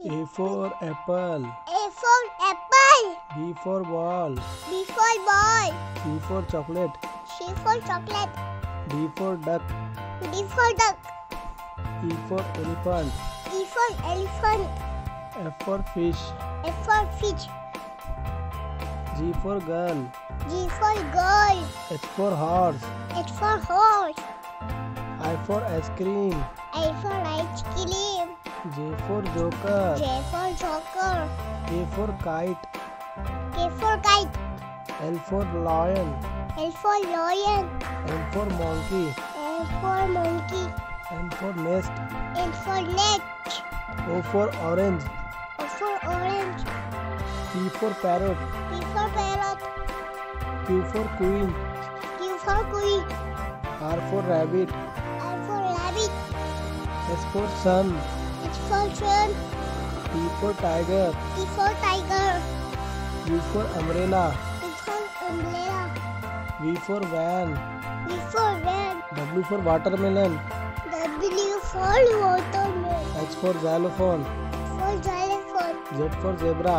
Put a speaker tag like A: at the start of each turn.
A: A for apple.
B: A for apple.
A: B for ball.
B: B for ball.
A: C for chocolate.
B: C for chocolate.
A: D for duck.
B: D for duck.
A: E for elephant.
B: E for elephant.
A: F for fish.
B: F for fish.
A: G for girl.
B: G for girl.
A: H for horse.
B: H for horse.
A: I for ice cream.
B: I for ice cream.
A: J for joker.
B: J for joker.
A: K for kite.
B: K for kite.
A: L for lion.
B: L for lion.
A: M for monkey.
B: M for monkey.
A: N for nest.
B: N for Nest.
A: O for orange.
B: O for orange.
A: P for parrot.
B: P for parrot.
A: Q for queen.
B: Q for queen.
A: R for rabbit.
B: R for rabbit.
A: S for sun.
B: H for.
A: T for tiger.
B: T for tiger.
A: U for umbrella.
B: U for umbrella.
A: V for van.
B: V for van.
A: W for watermelon.
B: W for watermelon.
A: X for xylophone.
B: For xylophone.
A: Z for zebra.